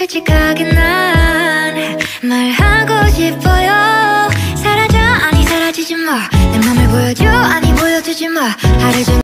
솔직하게 난 말하고 싶어요. 사라져 아니 사라지지 마내 맘을 보여줘 아니 보여주지 마. 하루 종일